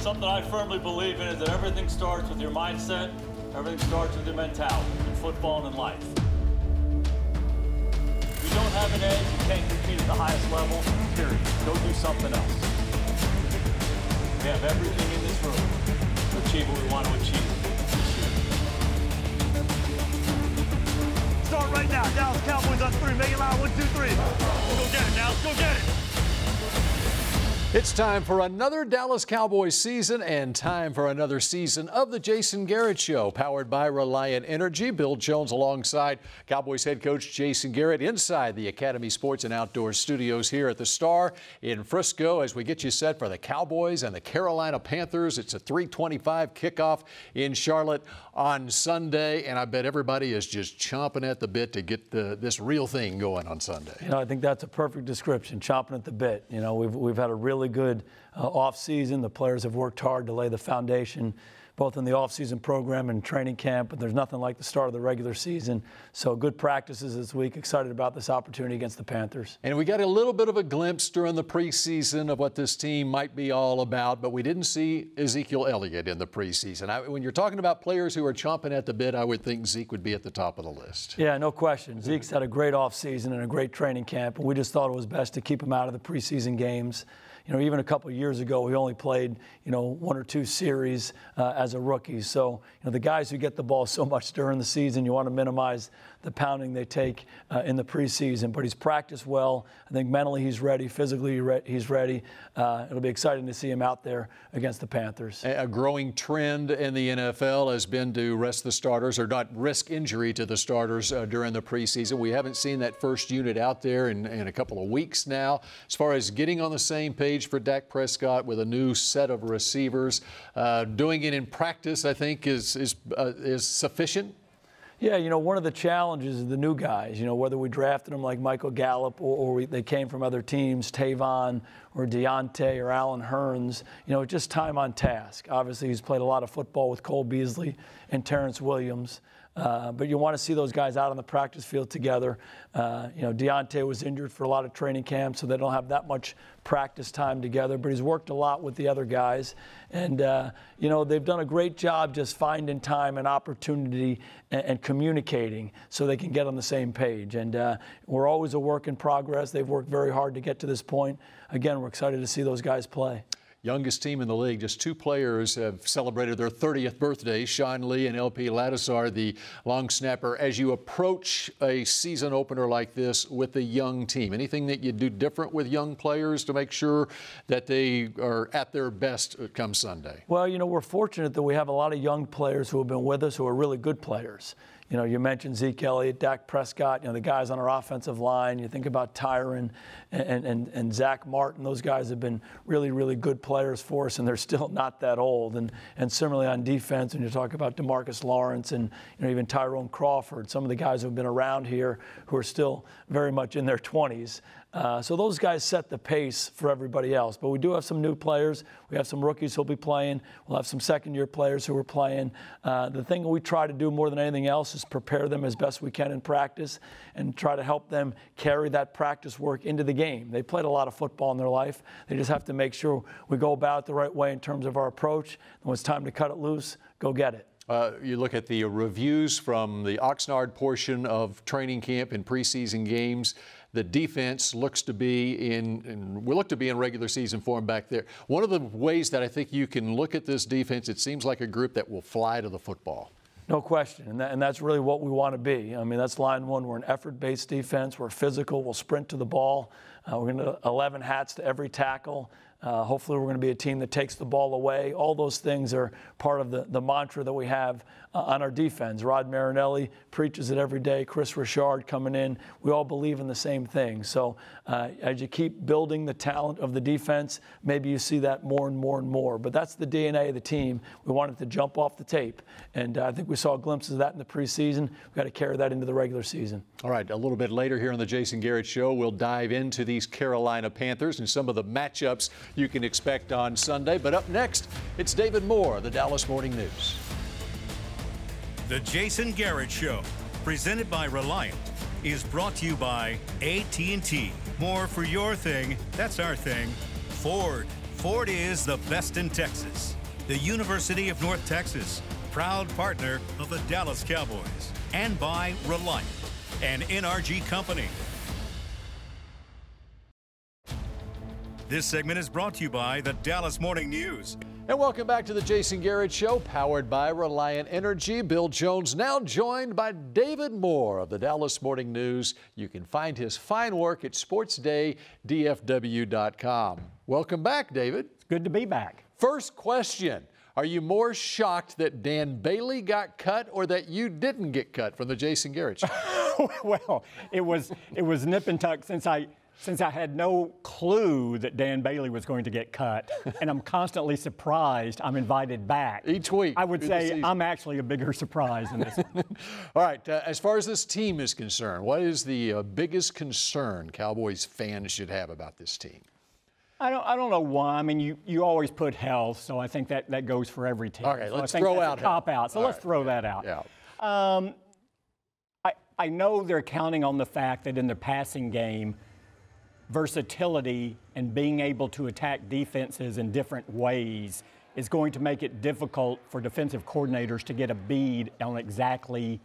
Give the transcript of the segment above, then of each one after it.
Something I firmly believe in is that everything starts with your mindset, everything starts with your mentality in football and in life. If you don't have an edge, you can't compete at the highest level, period. Go do something else. We have everything in this room to achieve what we want to achieve. Start right now. Dallas Cowboys on three. Make it loud. One, two, three. Go get it, Dallas. Go get it. It's time for another Dallas Cowboys season and time for another season of the Jason Garrett Show, powered by Reliant Energy. Bill Jones alongside Cowboys head coach Jason Garrett inside the Academy Sports and Outdoor Studios here at the Star in Frisco as we get you set for the Cowboys and the Carolina Panthers. It's a 325 kickoff in Charlotte on Sunday, and I bet everybody is just chomping at the bit to get the, this real thing going on Sunday. You know, I think that's a perfect description, chomping at the bit. You know, we've, we've had a really good uh, off season. The players have worked hard to lay the foundation both in the offseason program and training camp, but there's nothing like the start of the regular season. So good practices this week. Excited about this opportunity against the Panthers. And we got a little bit of a glimpse during the preseason of what this team might be all about, but we didn't see Ezekiel Elliott in the preseason. I, when you're talking about players who are chomping at the bit, I would think Zeke would be at the top of the list. Yeah, no question. Zeke's had a great offseason and a great training camp, and we just thought it was best to keep him out of the preseason games you know, even a couple years ago, we only played, you know, one or two series uh, as a rookie. So, you know, the guys who get the ball so much during the season, you want to minimize the pounding they take uh, in the preseason. But he's practiced well. I think mentally he's ready, physically he's ready. Uh, it'll be exciting to see him out there against the Panthers. A growing trend in the NFL has been to rest the starters or not risk injury to the starters uh, during the preseason. We haven't seen that first unit out there in, in a couple of weeks now. As far as getting on the same page, for Dak Prescott with a new set of receivers. Uh, doing it in practice, I think, is, is, uh, is sufficient. Yeah, you know, one of the challenges is the new guys, you know, whether we drafted them like Michael Gallup or, or we, they came from other teams, Tavon or Deonte or Allen Hurns, you know, just time on task. Obviously, he's played a lot of football with Cole Beasley and Terrence Williams. Uh, but you want to see those guys out on the practice field together. Uh, you know, Deonte was injured for a lot of training camps, so they don't have that much practice time together. But he's worked a lot with the other guys, and uh, you know they've done a great job just finding time and opportunity and, and communicating so they can get on the same page. And uh, we're always a work in progress. They've worked very hard to get to this point. Again, we're excited to see those guys play youngest team in the league. Just two players have celebrated their 30th birthday, Sean Lee and LP Ladouceur, the long snapper. As you approach a season opener like this with a young team, anything that you do different with young players to make sure that they are at their best come Sunday? Well, you know, we're fortunate that we have a lot of young players who have been with us who are really good players. You know, you mentioned Zeke Elliott, Dak Prescott, you know, the guys on our offensive line. You think about Tyron and, and, and Zack Martin. Those guys have been really, really good players for us, and they're still not that old. And, and similarly on defense, when you talk about Demarcus Lawrence and you know, even Tyrone Crawford, some of the guys who have been around here who are still very much in their 20s. Uh, so those guys set the pace for everybody else. But we do have some new players. We have some rookies who'll be playing. We'll have some second-year players who are playing. Uh, the thing we try to do more than anything else is prepare them as best we can in practice and try to help them carry that practice work into the game. They played a lot of football in their life. They just have to make sure we go about it the right way in terms of our approach. And when it's time to cut it loose, go get it. Uh, you look at the reviews from the Oxnard portion of training camp and preseason games. The defense looks to be in, in, we look to be in regular season form back there. One of the ways that I think you can look at this defense, it seems like a group that will fly to the football. No question, and, that, and that's really what we want to be. I mean, that's line one. We're an effort-based defense. We're physical. We'll sprint to the ball. Uh, we're going to 11 hats to every tackle. Uh, hopefully, we're going to be a team that takes the ball away. All those things are part of the, the mantra that we have uh, on our defense. Rod Marinelli preaches it every day. Kris Richard coming in. We all believe in the same thing. So, uh, as you keep building the talent of the defense, maybe you see that more and more and more. But that's the DNA of the team. We want it to jump off the tape. And uh, I think we saw glimpses of that in the preseason. We've got to carry that into the regular season. All right, a little bit later here on the Jason Garrett Show, we'll dive into these Carolina Panthers and some of the matchups you can expect on Sunday. But up next, it's David Moore, the Dallas Morning News. The Jason Garrett Show, presented by Reliant, is brought to you by AT&T. More for your thing, that's our thing. Ford, Ford is the best in Texas. The University of North Texas, proud partner of the Dallas Cowboys. And by Reliant, an NRG company. This segment is brought to you by the Dallas Morning News. And welcome back to the Jason Garrett Show, powered by Reliant Energy. Bill Jones now joined by David Moore of the Dallas Morning News. You can find his fine work at sportsdaydfw.com. Welcome back, David. It's good to be back. First question. Are you more shocked that Dan Bailey got cut or that you didn't get cut from the Jason Garrett Show? well, it was it was nip and tuck since I since I had no clue that Dan Bailey was going to get cut, and I'm constantly surprised I'm invited back. Each week. I would say I'm actually a bigger surprise than this. One. All right, uh, as far as this team is concerned, what is the uh, biggest concern Cowboys fans should have about this team? I don't, I don't know why. I mean, you, you always put health, so I think that, that goes for every team. All right, so let's throw out cop out. So All let's right, throw yeah, that out. yeah. Um, I, I know they're counting on the fact that in the passing game, versatility and being able to attack defenses in different ways is going to make it difficult for defensive coordinators to get a bead on exactly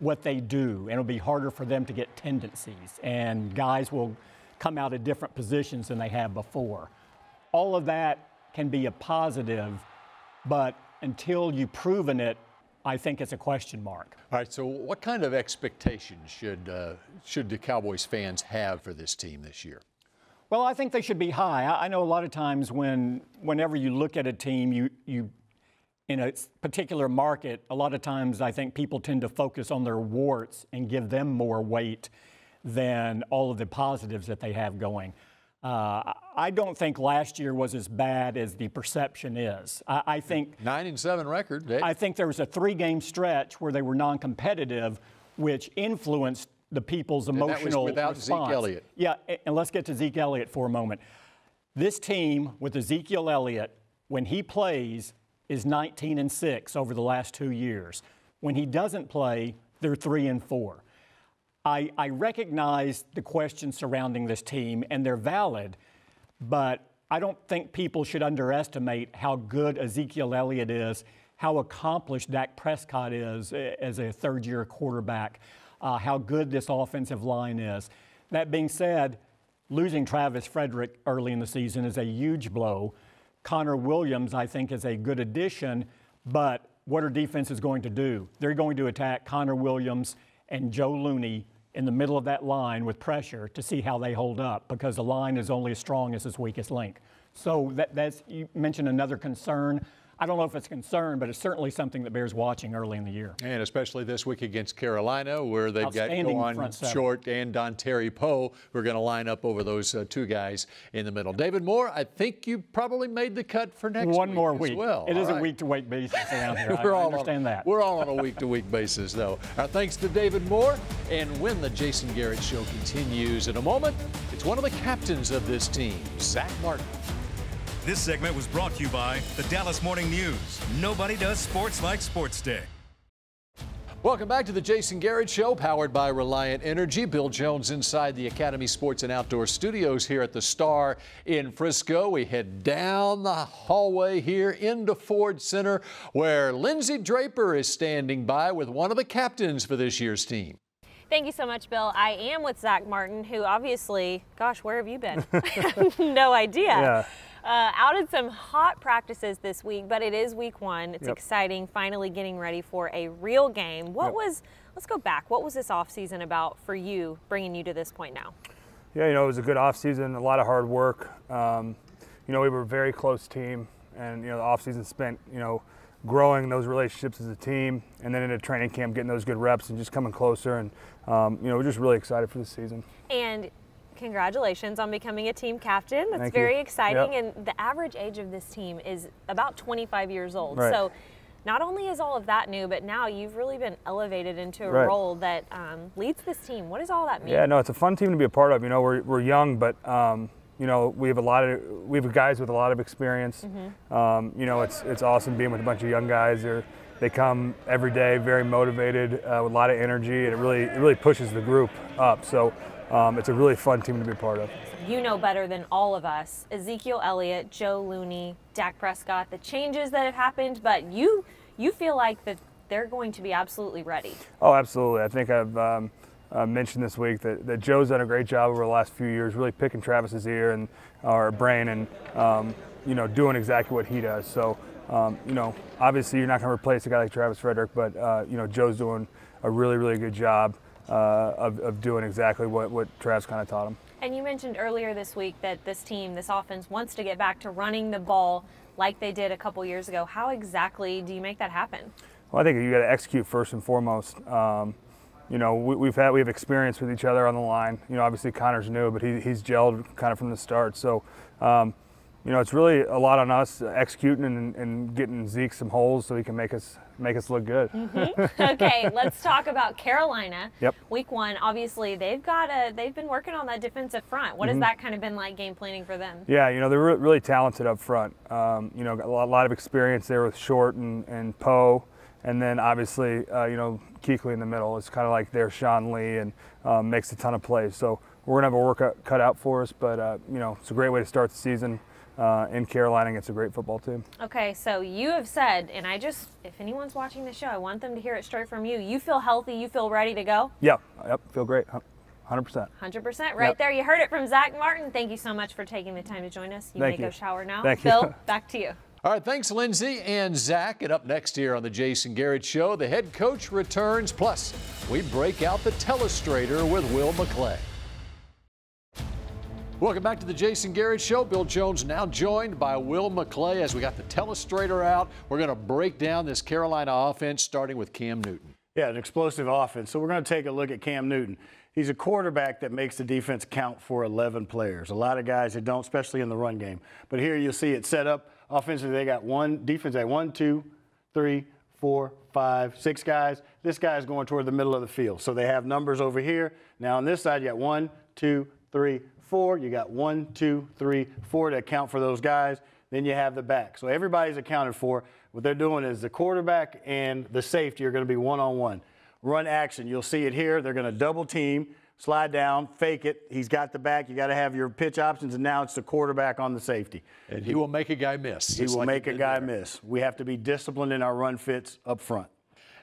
what they do. And it'll be harder for them to get tendencies. And guys will come out of different positions than they have before. All of that can be a positive, but until you've proven it, I think it's a question mark. All right, so what kind of expectations should, uh, should the Cowboys fans have for this team this year? Well, I think they should be high. I, I know a lot of times when, whenever you look at a team, you, you, in a particular market, a lot of times I think people tend to focus on their warts and give them more weight than all of the positives that they have going. Uh, I don't think last year was as bad as the perception is. I, I think Nine and seven record. Dave. I think there was a three-game stretch where they were non-competitive, which influenced the people's emotional without Zeke response. Elliott. Yeah, and let's get to Zeke Elliott for a moment. This team with Ezekiel Elliott, when he plays, is 19 and six over the last two years. When he doesn't play, they're three and four. I, I recognize the questions surrounding this team, and they're valid, but I don't think people should underestimate how good Ezekiel Elliott is, how accomplished Dak Prescott is eh, as a third year quarterback, uh, how good this offensive line is. That being said, losing Travis Frederick early in the season is a huge blow. Connor Williams, I think, is a good addition, but what are defenses going to do? They're going to attack Connor Williams and Joe Looney in the middle of that line with pressure to see how they hold up because the line is only as strong as its weakest link. So that, that's you mentioned another concern. I don't know if it's a concern, but it's certainly something that bears watching early in the year. And especially this week against Carolina, where they've got Kawann. Short and Dontari Poe, We're going to line up over those uh, two guys in the middle. David Moore, I think you probably made the cut for next One week more as week. well. It is All a right. week to week basis around here. We're I all understand on, that. We're all on a week to week basis, though. Our thanks to David Moore. And when the Jason Garrett Show continues in a moment, it's one of the captains of this team, Zack Martin. This segment was brought to you by the Dallas Morning News. Nobody does sports like Sports Day. Welcome back to the Jason Garrett Show, powered by Reliant Energy. Bill Jones inside the Academy Sports and Outdoor Studios here at the Star in Frisco. We head down the hallway here into Ford Center, where Lindsay Draper is standing by with one of the captains for this year's team. Thank you so much, Bill. I am with Zack Martin, who obviously, gosh, where have you been? No idea. Yeah. Uh, out in some hot practices this week, but it is week one. It's Yep. exciting, finally getting ready for a real game. What Yep. was, let's go back, what was this offseason about for you, bringing you to this point now? Yeah, you know, it was a good off season, a lot of hard work. Um, you know, we were a very close team, and you know, the off season spent, you know, growing those relationships as a team, and then in into training camp, getting those good reps and just coming closer. And um, you know, we're just really excited for the season. And congratulations on becoming a team captain. That's Thank you. very exciting. Yep. And the average age of this team is about 25 years old. Right. So not only is all of that new, but now you've really been elevated into a Right. role that um, leads this team. What does all that mean? Yeah, no, it's a fun team to be a part of. You know, we're, we're young, but um, you know, we have a lot of we have guys with a lot of experience. Um, you know, it's it's awesome being with a bunch of young guys. They're, they come every day, very motivated, uh, with a lot of energy, and it really it really pushes the group up. So um, it's a really fun team to be part of. you know better than all of us. Ezekiel Elliott, Joe Looney, Dak Prescott, the changes that have happened, but you you feel like that they're going to be absolutely ready. Oh, absolutely. I think I've um, uh, mentioned this week that, that Joe's done a great job over the last few years, really picking Travis's ear and our brain, and um, you know doing exactly what he does. So um, you know, obviously you're not going to replace a guy like Travis Frederick, but uh, you know Joe's doing a really really good job uh, of, of doing exactly what what Travis kind of taught him. And you mentioned earlier this week that this team, this offense, wants to get back to running the ball like they did a couple years ago. How exactly do you make that happen? Well, I think you got to execute first and foremost. Um, you know, we, have had we have experience with each other on the line. You know, obviously Connor's new, but he, he's gelled kind of from the start. So, um, you know, it's really a lot on us executing and, and, getting Zeke some holes so he can make us make us look good. Mm-hmm. okay, let's talk about Carolina. Yep. Week one, obviously they've got a they've been working on that defensive front. What mm-hmm. has that kind of been like game planning for them? Yeah, you know they're re- really talented up front. Um, you know, got a lot, lot, of experience there with Short and and Poe, and then obviously uh, you know Kuechly in the middle. It's kind of like their Sean Lee and um, makes a ton of plays. So we're gonna have a work cut out for us, but uh, you know it's a great way to start the season uh, in Carolina against a great football team. Okay, so you have said, and I just, if anyone's watching the show, I want them to hear it straight from you. You feel healthy, you feel ready to go? Yep, yep, feel great. 100%. 100%. Right yep. there. You heard it from Zack Martin. Thank you so much for taking the time to join us. You Thank may you. go shower now. Thank Bill, you. back to you. All right, thanks, Lindsay and Zack. And up next here on the Jason Garrett Show, the head coach returns. Plus, we break out the telestrator with Will McClay. Welcome back to the Jason Garrett Show. Bill Jones now joined by Will McClay as we got the telestrator out. We're going to break down this Carolina offense starting with Cam Newton. Yeah, an explosive offense. So we're going to take a look at Cam Newton. He's a quarterback that makes the defense count for 11 players. A lot of guys that don't, especially in the run game. But here you'll see it set up offensively. They got one defense. They one, two, three, four, five, six guys. This guy is going toward the middle of the field. So they have numbers over here. Now on this side, you got one, two, three, four. You got one, two, three, four to account for those guys. Then you have the back. So everybody's accounted for. What they're doing is the quarterback and the safety are going to be one on one. Run action. You'll see it here. They're going to double team, slide down, fake it. He's got the back. You got to have your pitch options, and now it's the quarterback on the safety. And he will make a guy miss. He will like make a guy there. miss. We have to be disciplined in our run fits up front.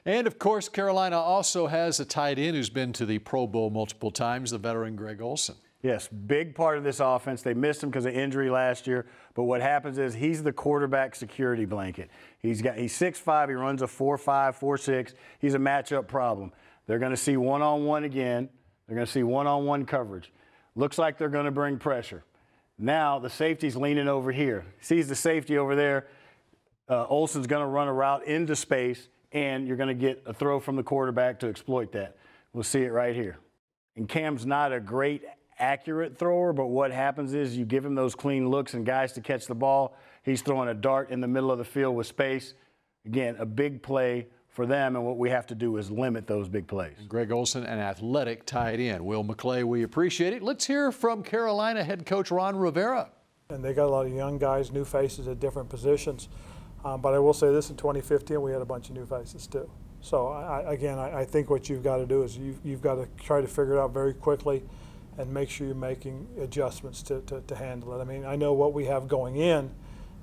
And of course, Carolina also has a tight end who's been to the Pro Bowl multiple times, the veteran Greg Olsen. Yes, big part of this offense. They missed him because of injury last year. But what happens is he's the quarterback security blanket. He's got he's 6'5", he runs a 4'5", 4'6". He's a matchup problem. They're going to see one-on-one again. They're going to see one-on-one coverage. Looks like they're going to bring pressure. Now the safety's leaning over here. Sees the safety over there. Uh, Olsen's going to run a route into space, and you're going to get a throw from the quarterback to exploit that. We'll see it right here. And Cam's not a great accurate thrower, but what happens is you give him those clean looks and guys to catch the ball. He's throwing a dart in the middle of the field with space. Again, a big play for them, and what we have to do is limit those big plays. Greg Olsen, an athletic tight end. Will McClay, we appreciate it. Let's hear from Carolina head coach Ron Rivera. And they got a lot of young guys, new faces at different positions. Um, but I will say this in 2015, we had a bunch of new faces too. So, I, again, I, I, think what you've got to do is you've, you've got to try to figure it out very quickly and make sure you're making adjustments to, to, to handle it. I mean, I know what we have going in.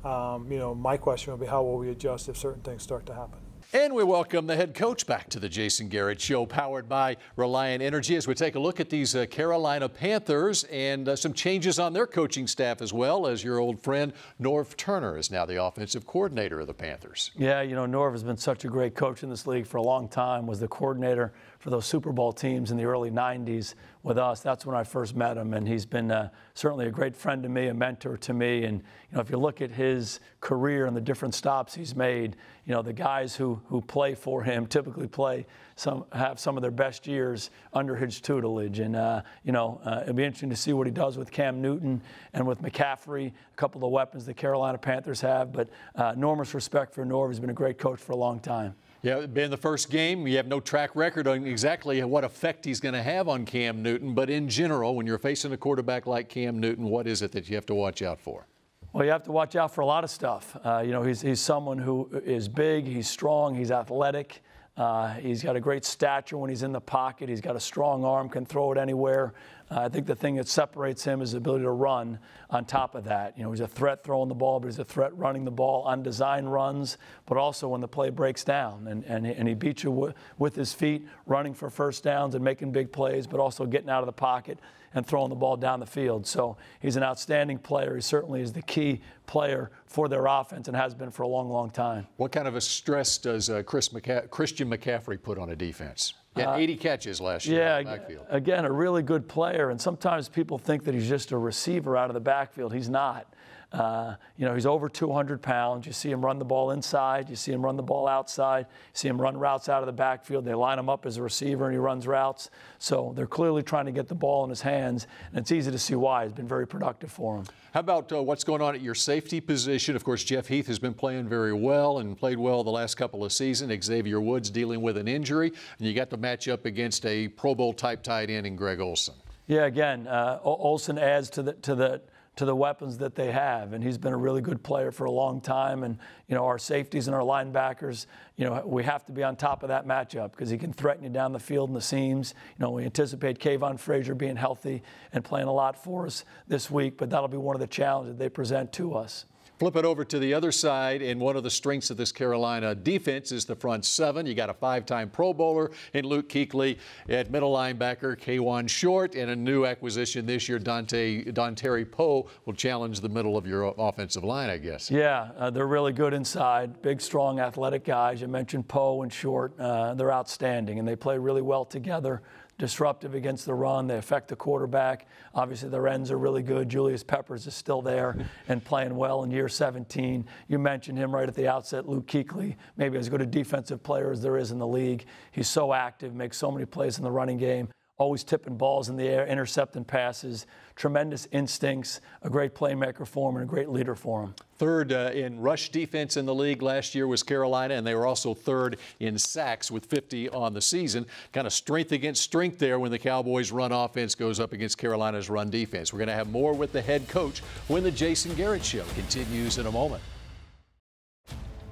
Um, you know, my question will be how will we adjust if certain things start to happen? And we welcome the head coach back to the Jason Garrett Show, powered by Reliant Energy, as we take a look at these uh, Carolina Panthers and uh, some changes on their coaching staff as well, as your old friend Norv Turner is now the offensive coordinator of the Panthers. Yeah, you know, Norv has been such a great coach in this league for a long time, was the coordinator for those Super Bowl teams in the early 90s with us. That's when I first met him, and he's been uh, certainly a great friend to me, a mentor to me. And you know, if you look at his career and the different stops he's made, you know, the guys who who play for him typically play some have some of their best years under his tutelage. And uh, you know, uh, it'll be interesting to see what he does with Cam Newton and with McCaffrey, a couple of the weapons the Carolina Panthers have. But uh, enormous respect for Norv. He's been a great coach for a long time. Yeah, been the first game. You have no track record on exactly what effect he's going to have on Cam Newton. But in general, when you're facing a quarterback like Cam Newton, what is it that you have to watch out for? Well, you have to watch out for a lot of stuff. Uh, you know, he's, he's someone who is big, he's strong, he's athletic. Uh, he's got a great stature when he's in the pocket. He's got a strong arm, can throw it anywhere. Uh, I think the thing that separates him is the ability to run on top of that. You know, he's a threat throwing the ball, but he's a threat running the ball on design runs, but also when the play breaks down. And, and, and he beats you w- with his feet, running for first downs and making big plays, but also getting out of the pocket and throwing the ball down the field. So he's an outstanding player. He certainly is the key player for their offense and has been for a long, long time. What kind of a stress does uh, Chris McCa- Christian McCaffrey put on a defense? He had uh, 80 catches last year yeah, in the backfield. again, a really good player. And sometimes people think that he's just a receiver out of the backfield. He's not. Uh, you know, he's over 200 pounds. You see him run the ball inside. You see him run the ball outside. You see him run routes out of the backfield. They line him up as a receiver and he runs routes. So they're clearly trying to get the ball in his hands. And it's easy to see why. It's been very productive for him. How about uh, what's going on at your safety position? Of course, Jeff Heath has been playing very well and played well the last couple of seasons. Xavier Woods dealing with an injury, and you got to match up against a Pro Bowl type tight end in Greg Olsen. Yeah, again, uh, Olsen adds to the to the to the weapons that they have. And he's been a really good player for a long time. And, you know, our safeties and our linebackers, you know, we have to be on top of that matchup because he can threaten you down the field in the seams. You know, we anticipate Kavon Frazier being healthy and playing a lot for us this week, but that'll be one of the challenges they present to us. Flip it over to the other side, and one of the strengths of this Carolina defense is the front seven. You got a five-time Pro Bowler in Luke Kuechly at middle linebacker, Kawann Short, and a new acquisition this year, Dante Dontari Poe will challenge the middle of your offensive line, I guess. Yeah, uh, they're really good inside. Big, strong, athletic guys. You mentioned Poe and Short. Uh, they're outstanding, and they play really well together disruptive against the run. They affect the quarterback. Obviously, their ends are really good. Julius Peppers is still there and playing well in year 17. You mentioned him right at the outset, Luke Kuechly, maybe as good a defensive player as there is in the league. He's so active, makes so many plays in the running game always tipping balls in the air, intercepting passes, tremendous instincts, a great playmaker for him, and a great leader for him. Third uh, in rush defense in the league last year was Carolina, and they were also third in sacks with 50 on the season. Kind of strength against strength there when the Cowboys' run offense goes up against Carolina's run defense. We're going to have more with the head coach when the Jason Garrett Show continues in a moment.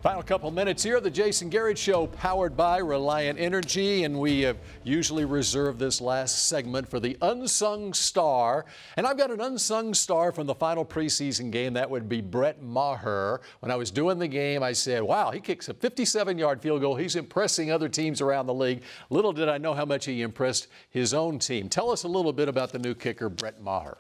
Final couple minutes here, the Jason Garrett Show, powered by Reliant Energy, and we have usually reserve this last segment for the unsung star. And I've got an unsung star from the final preseason game. That would be Brett Maher. When I was doing the game, I said, "Wow, he kicks a 57-yard field goal. He's impressing other teams around the league." Little did I know how much he impressed his own team. Tell us a little bit about the new kicker, Brett Maher.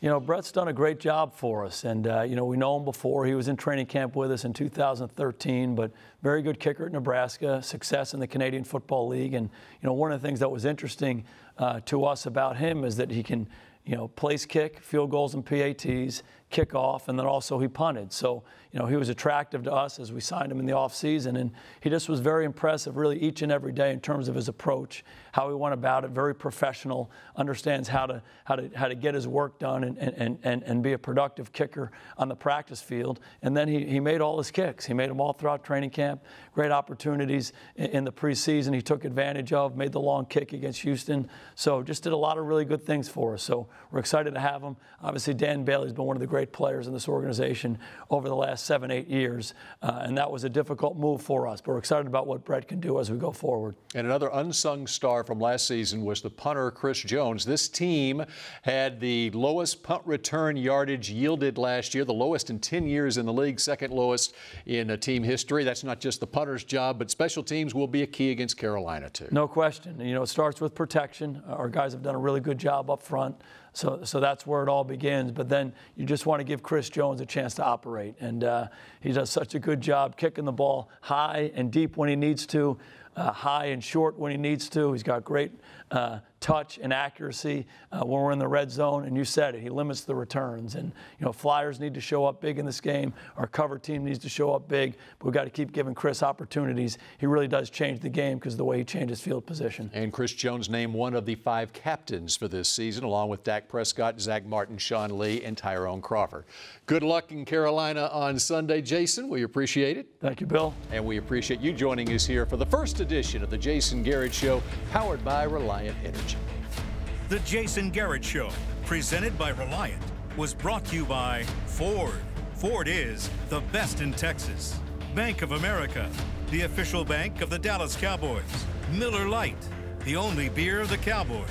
You know, Brett's done a great job for us. And, uh, you know, we know him before. He was in training camp with us in 2013, but very good kicker at Nebraska, success in the Canadian Football League. And, you know, one of the things that was interesting uh, to us about him is that he can, you know, place kick, field goals and PATs, kick off, and then also he punted. So, you know, he was attractive to us as we signed him in the offseason. And he just was very impressive, really, each and every day in terms of his approach, how he went about it, very professional, understands how to, how to, how to get his work done and, and, and, and be a productive kicker on the practice field. And then he, he made all his kicks. He made them all throughout training camp. Great opportunities in, in the preseason he took advantage of, made the long kick against Houston. So just did a lot of really good things for us. So we're excited to have him. Obviously, Dan Bailey's been one of the great players in this organization over the last seven, eight years. Uh, and that was a difficult move for us. But we're excited about what Brett can do as we go forward. And another unsung star from last season was the punter, Chris Jones. This team had the lowest punt return yardage yielded last year, the lowest in 10 years in the league, second lowest in team history. That's not just the punter's job, but special teams will be a key against Carolina, too. No question. You know, it starts with protection. Our guys have done a really good job up front. So, so that's where it all begins. But then you just want to give Chris Jones a chance to operate. And uh, he does such a good job kicking the ball high and deep when he needs to, uh, high and short when he needs to. He's got great uh, touch and accuracy uh, when we're in the red zone. And you said it, he limits the returns. And, you know, Flyers need to show up big in this game. Our cover team needs to show up big. But we've got to keep giving Chris opportunities. He really does change the game because of the way he changes field position. And Chris Jones named one of the five captains for this season, along with Dak Prescott, Zack Martin, Sean Lee, and Tyrone Crawford. Good luck in Carolina on Sunday, Jason. We appreciate it. Thank you, Bill. And we appreciate you joining us here for the first edition of the Jason Garrett Show, powered by Reliant Energy. The Jason Garrett Show, presented by Reliant, was brought to you by Ford. Ford is the best in Texas. Bank of America, the official bank of the Dallas Cowboys. Miller Lite, the only beer of the Cowboys.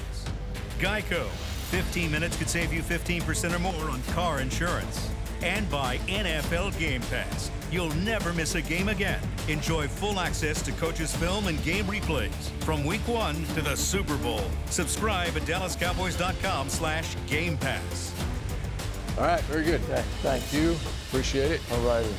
Geico, 15 minutes could save you 15% or more on car insurance. And by NFL Game Pass. You'll never miss a game again. Enjoy full access to coaches' film and game replays from week one to the Super Bowl. Subscribe at DallasCowboys.com slash Game Pass. All right, very good. Okay. Thank you. Appreciate it. All righty.